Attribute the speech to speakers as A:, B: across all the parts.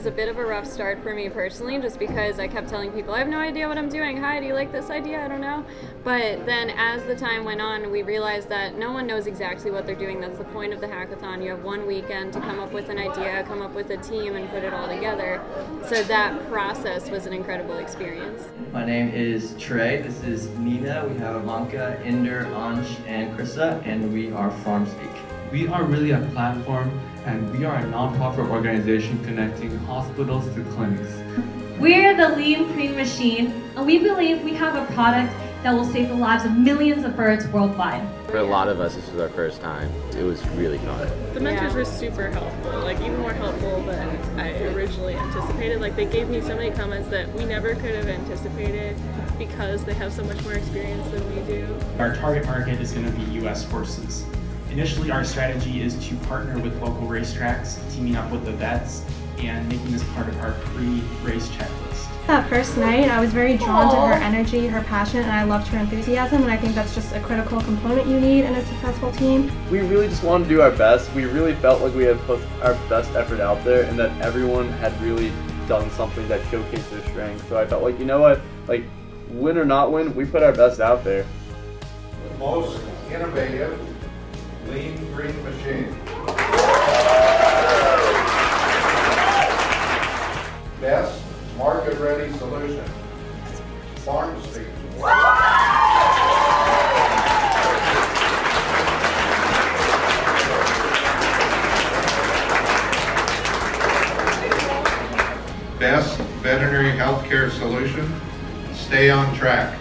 A: was a bit of a rough start for me personally, just because I kept telling people, I have no idea what I'm doing. Hi, do you like this idea? I don't know. But then as the time went on, we realized that no one knows exactly what they're doing. That's the point of the hackathon. You have one weekend to come up with an idea, come up with a team, and put it all together. So that process was an incredible experience.
B: My name is Trey. This is Nina. We have Ivanka, Inder, Ansh, and Krissa, and we are FarmSpeak.
C: We are really a platform and we are a nonprofit organization connecting hospitals to clinics.
D: We're the Lean Green Machine, and we believe we have a product that will save the lives of millions of birds worldwide.
E: For a lot of us, this was our first time. It was really fun.
F: The mentors yeah. were super helpful, like even more helpful than I originally anticipated. Like they gave me so many comments that we never could have anticipated because they have so much more experience than we do.
G: Our target market is going to be U.S. horses. Initially, our strategy is to partner with local racetracks, teaming up with the vets, and making this part of our pre-race checklist.
H: That first night, I was very drawn Aww. to her energy, her passion, and I loved her enthusiasm, and I think that's just a critical component you need in a successful team.
I: We really just wanted to do our best. We really felt like we had put our best effort out there, and that everyone had really done something that showcased their strength. So I felt like, you know what, like, win or not win, we put our best out there.
J: The most innovative Lean Green Machine. Best market-ready solution. FarmSpeak. Best veterinary healthcare solution. Stay on track.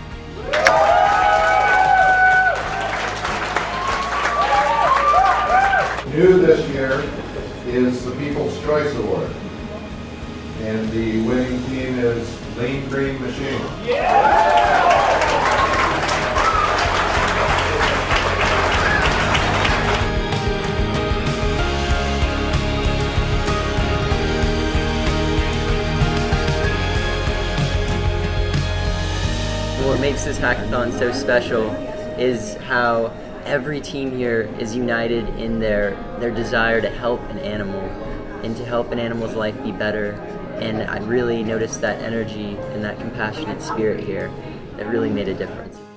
J: New this year is the People's Choice Award. And the winning team is Lean Green Machine. Yeah!
B: What makes this hackathon so special is how every team here is united in their their desire to help an animal and to help an animal's life be better. And I really noticed that energy and that compassionate spirit here that really made a difference.